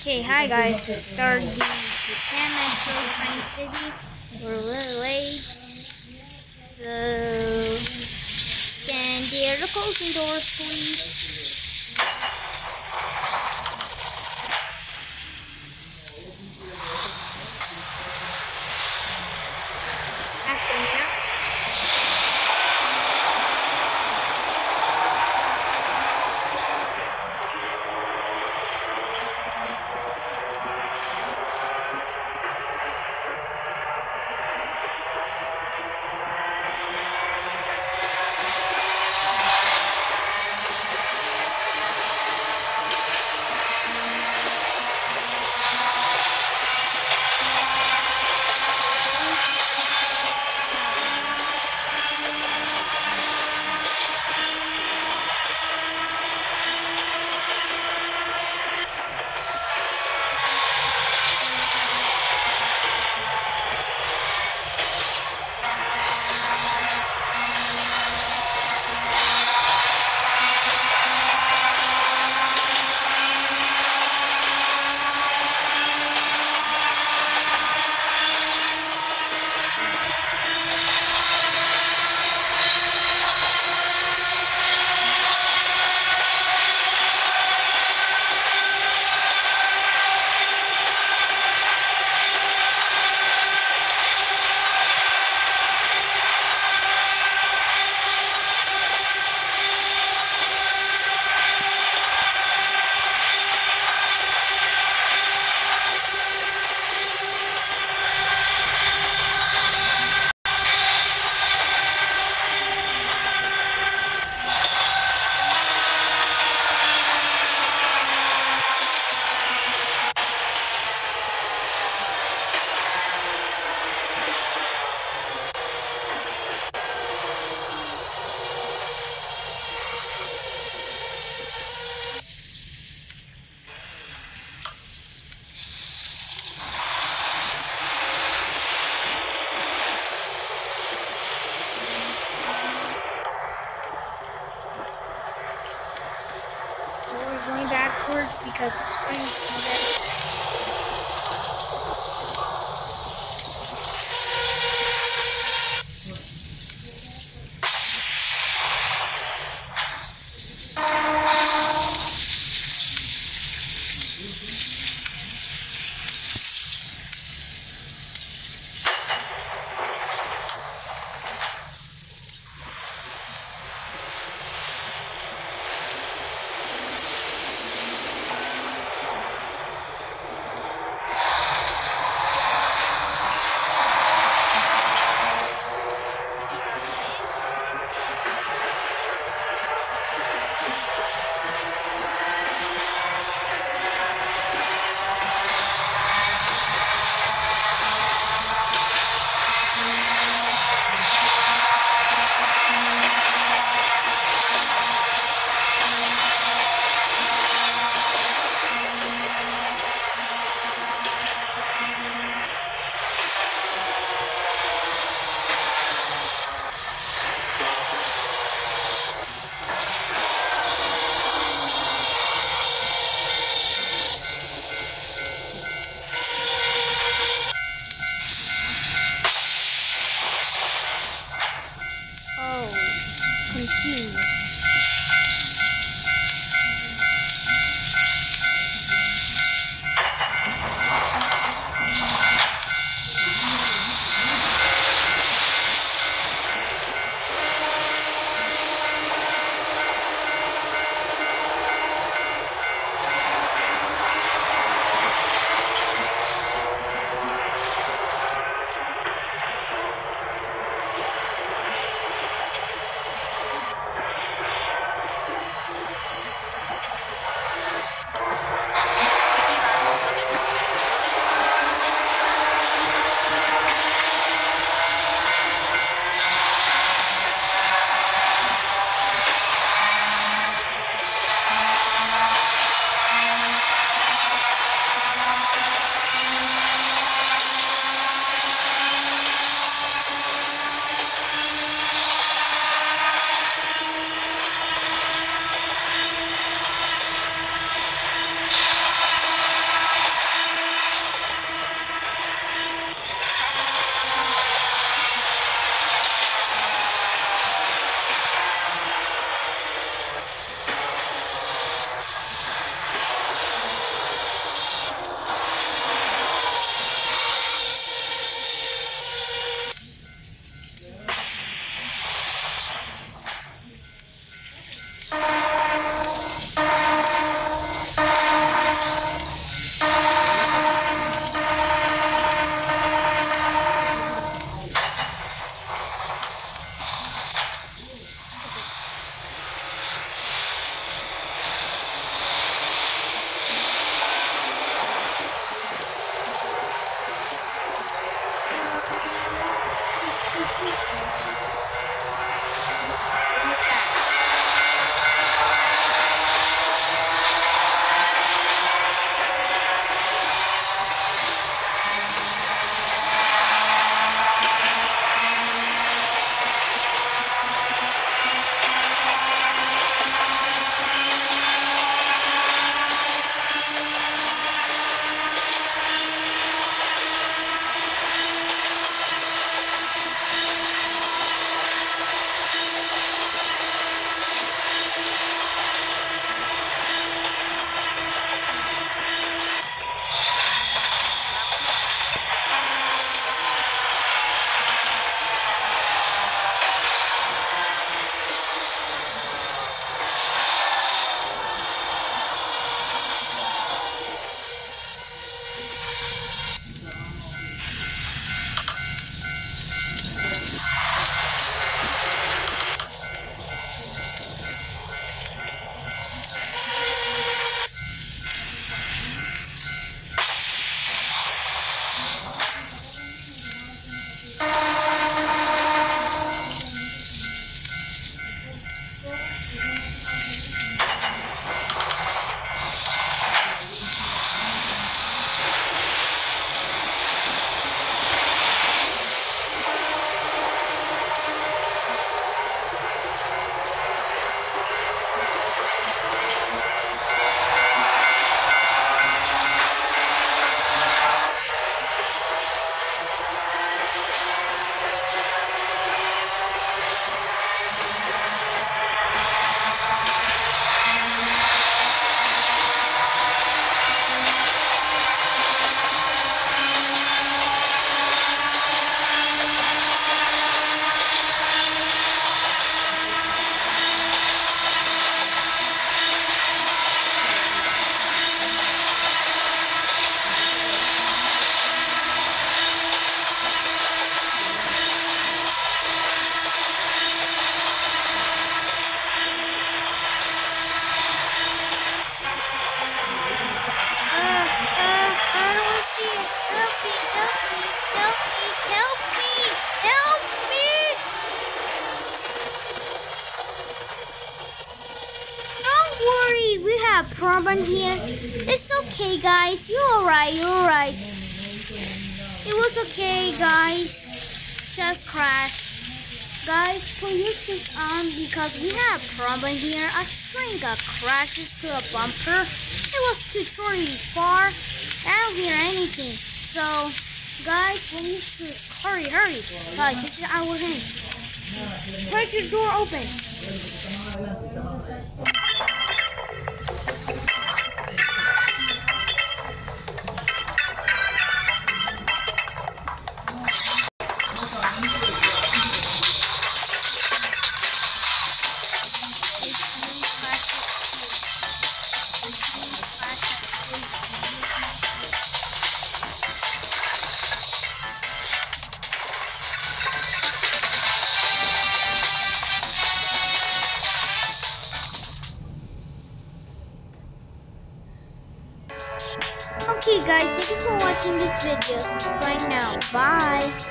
Okay, hi guys, it's starting Japan Metro Train City. We're a little late, so stand there the closing doors, please. Because the screen is so 静 problem here. It's okay, guys. You're alright. You're alright. It was okay, guys. Just crashed. Guys, please this on because we have a problem here. A train got crashes to a bumper. It was too short and far. I don't hear anything. So, guys, please just hurry, hurry. Guys, this is our thing. Press your door open. Guys, thank you for watching this video. Subscribe now. Bye.